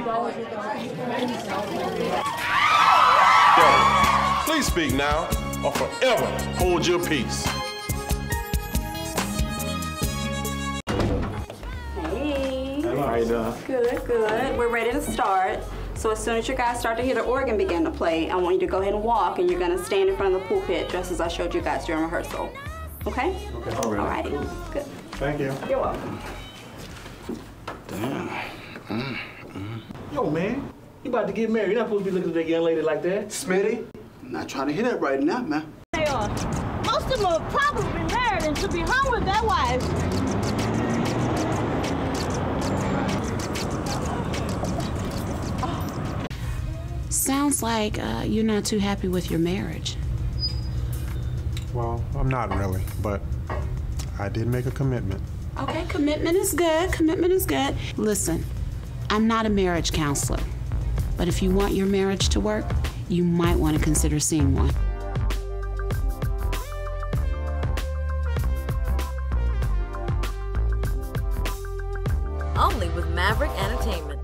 Yo, please speak now or forever hold your peace. Hey. How you doing? Good, good. We're ready to start. So as soon as you guys start to hear the organ begin to play, I want you to go ahead and walk, and you're gonna stand in front of the pulpit just as I showed you guys during rehearsal. Okay? Okay, all right. Alrighty. Good. Thank you. You're welcome. Mm. Yo, man, you about to get married. You're not supposed to be looking at that young lady like that. Smitty, I'm not trying to hear that right now, man. They are. Most of them are probably married and should be home with their wives. Sounds like uh, you're not too happy with your marriage. Well, I'm not really, but I did make a commitment. Okay, commitment is good. Commitment is good. Listen, I'm not a marriage counselor, but if you want your marriage to work, you might want to consider seeing one. Only with Maverick Entertainment.